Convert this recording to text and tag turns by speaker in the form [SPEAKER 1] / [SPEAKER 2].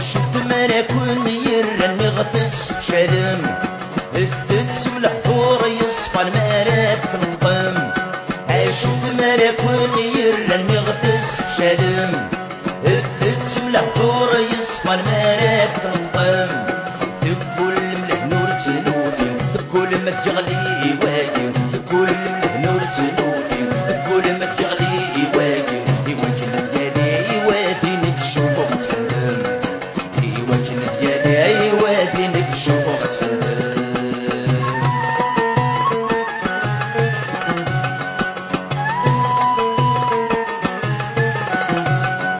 [SPEAKER 1] شفت ملكون يرن مغطس بشرم. الثدس والحضور يصفى المارد تنقم شفت ملكون يرن مغطس بشرم. الثدس والحضور يصفى المارد تنقم ثقل ملح نور تنوي ثقل مثيغ لي واقف. working